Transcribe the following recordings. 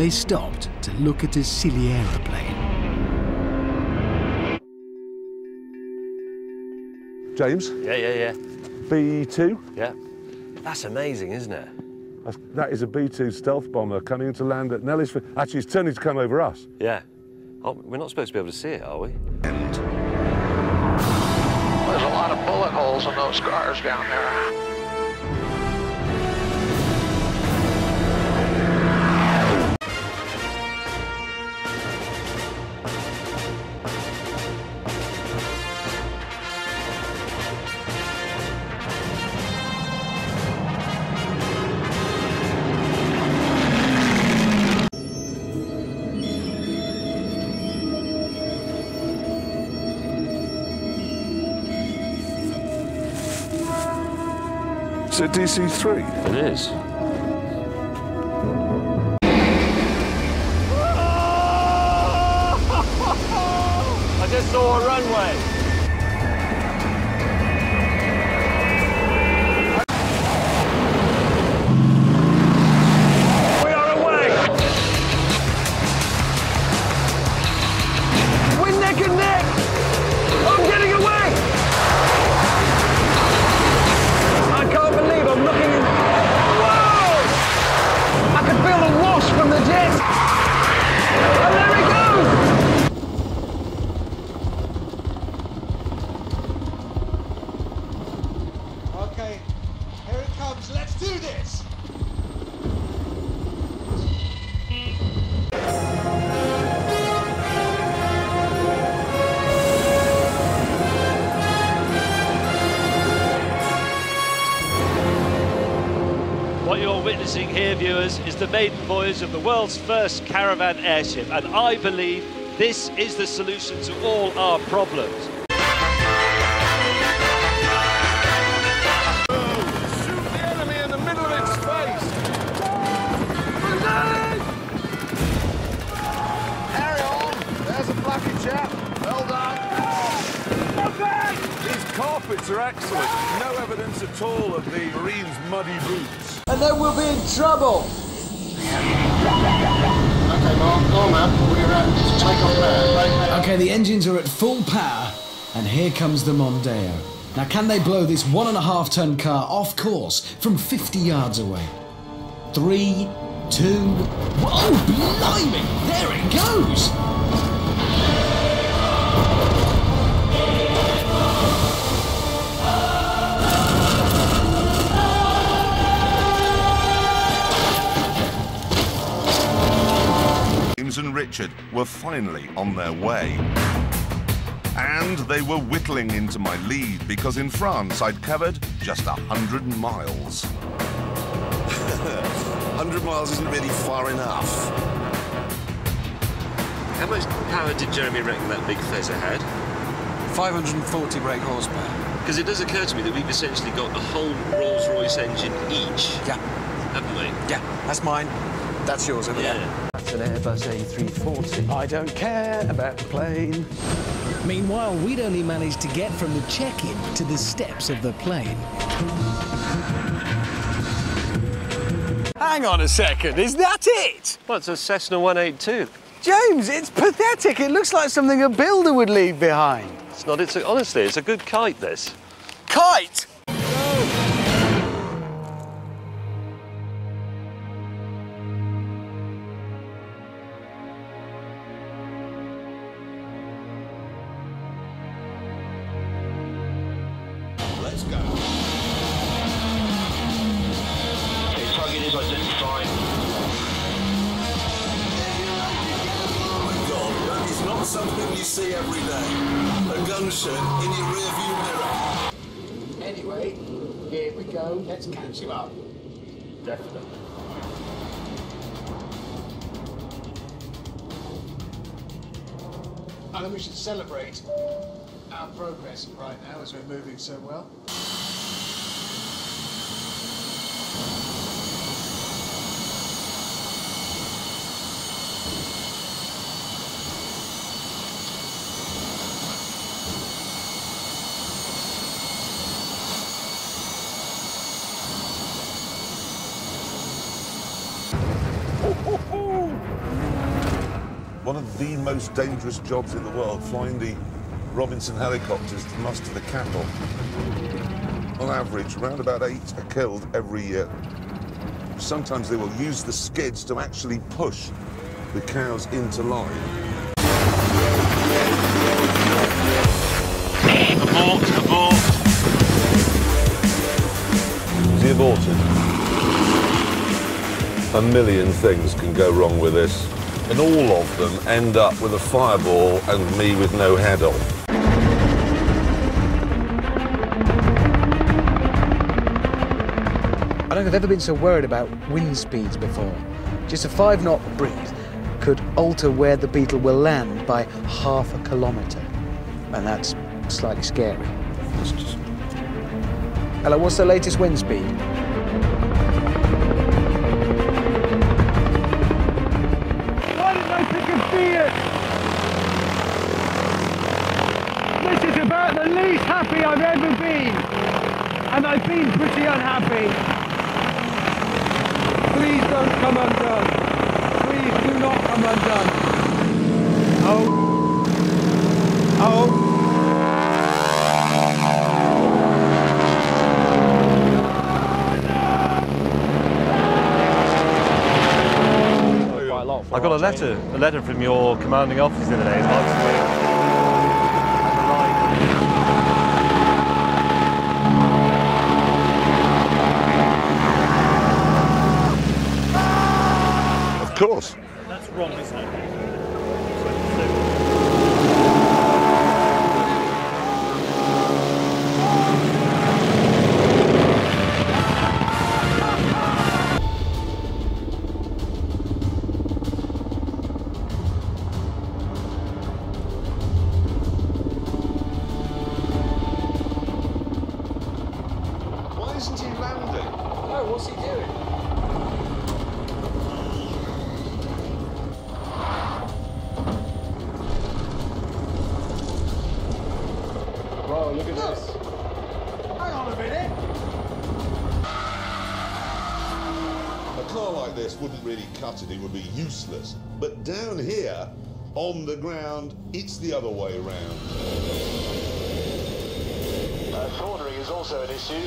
they stopped to look at a silly aeroplane. James? Yeah, yeah, yeah. B2? Yeah. That's amazing, isn't it? That's, that is a B2 stealth bomber coming to land at Nellis. Actually, it's turning to come over us. Yeah. Oh, we're not supposed to be able to see it, are we? There's a lot of bullet holes in those cars down there. It's a DC-3. It is. I just saw a runway. Witnessing here, viewers, is the maiden voyage of the world's first caravan airship, and I believe this is the solution to all our problems. All of the Marine's muddy boots. And then we'll be in trouble. Okay, Mark, go on, man. We're uh, take off now. Okay, the engines are at full power, and here comes the Mondeo. Now, can they blow this one and a half ton car off course from 50 yards away? Three, two, whoa, blimey! There it goes! Richard were finally on their way. And they were whittling into my lead because in France I'd covered just a hundred miles. 100 miles isn't really far enough. How much power did Jeremy reckon that big fezzer had? 540 brake horsepower. Because it does occur to me that we've essentially got a whole Rolls-Royce engine each, Yeah, haven't we? yeah, that's mine. That's yours over there. That's an Airbus A340. I don't care about the plane. Meanwhile, we'd only managed to get from the check-in to the steps of the plane. Hang on a second, is that it? Well, it's a Cessna 182. James, it's pathetic. It looks like something a builder would leave behind. It's not, it's a, honestly, it's a good kite, this. Kite! Let's go. Okay, target is identified. Oh my god, that is not something you see every day. A gunshot in your rearview mirror. Anyway, here we go. Let's catch him up. Definitely. And then we should celebrate our progress right now as we're moving so well. One of the most dangerous jobs in the world, flying the Robinson helicopters to muster the cattle. On average, around about eight are killed every year. Sometimes they will use the skids to actually push the cows into line. Abort, abort. Is he aborted? A million things can go wrong with this, and all of them end up with a fireball and me with no head on. I don't think I've ever been so worried about wind speeds before. Just a five knot breeze could alter where the Beetle will land by half a kilometre. And that's slightly scary. Hello, what's the latest wind speed? The least happy I've ever been. And I've been pretty unhappy. Please don't come undone. Please do not come undone. Oh. Oh. I got a letter, a letter from your commanding officer the other day. Course. That's wrong, isn't it? Really cut it, it would be useless. But down here, on the ground, it's the other way around. Uh, cornering is also an issue.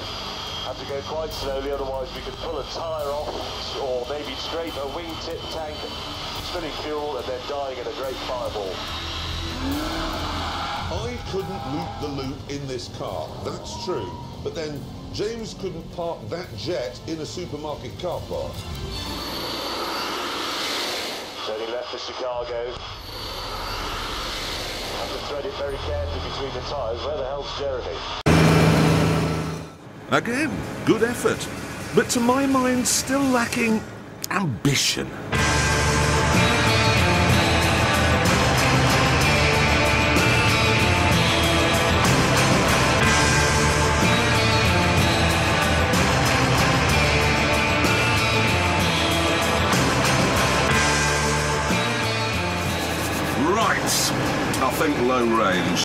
Have to go quite slowly, otherwise we could pull a tyre off, or maybe scrape a wingtip tank, spilling fuel and then dying in a great fireball. I couldn't loop the loop in this car, that's true. But then James couldn't park that jet in a supermarket car park. So he left for Chicago. Have to thread it very carefully between the tyres. Where the hell's Jeremy? Again, good effort, but to my mind, still lacking ambition.